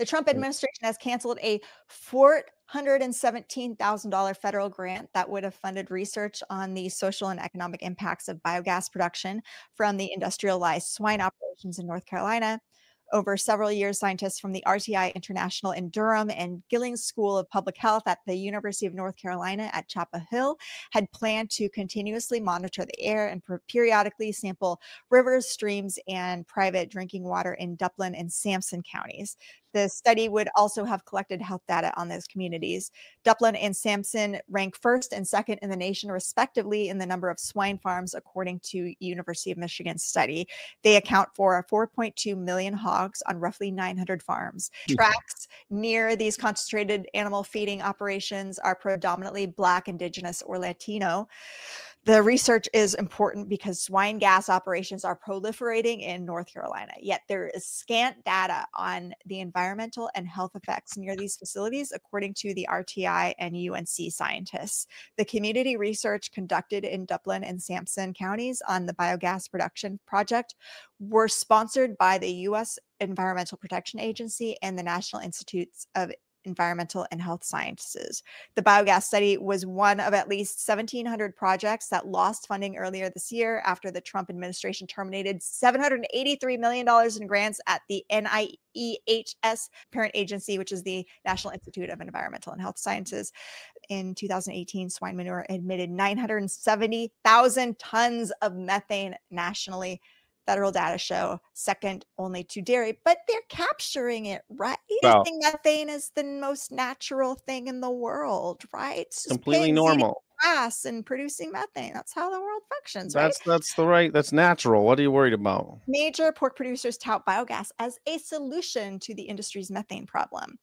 The Trump mm. administration has canceled a $417,000 federal grant that would have funded research on the social and economic impacts of biogas production from the industrialized swine operations in North Carolina. Over several years, scientists from the RTI International in Durham and Gillings School of Public Health at the University of North Carolina at Chapel Hill had planned to continuously monitor the air and periodically sample rivers, streams, and private drinking water in Duplin and Sampson counties. The study would also have collected health data on those communities. Duplin and Sampson rank first and second in the nation, respectively, in the number of swine farms, according to University of Michigan study. They account for 4.2 million hogs on roughly 900 farms. Hmm. Tracts near these concentrated animal feeding operations are predominantly Black, Indigenous, or Latino. The research is important because swine gas operations are proliferating in North Carolina, yet there is scant data on the environmental and health effects near these facilities, according to the RTI and UNC scientists. The community research conducted in Duplin and Sampson counties on the biogas production project were sponsored by the U.S. Environmental Protection Agency and the National Institutes of environmental and health sciences. The biogas study was one of at least 1,700 projects that lost funding earlier this year after the Trump administration terminated $783 million in grants at the NIEHS parent agency, which is the National Institute of Environmental and Health Sciences. In 2018, swine manure emitted 970,000 tons of methane nationally federal data show second only to dairy, but they're capturing it, right? Think methane is the most natural thing in the world, right? It's completely normal. Grass and producing methane. That's how the world functions, that's, right? That's the right. That's natural. What are you worried about? Major pork producers tout biogas as a solution to the industry's methane problem.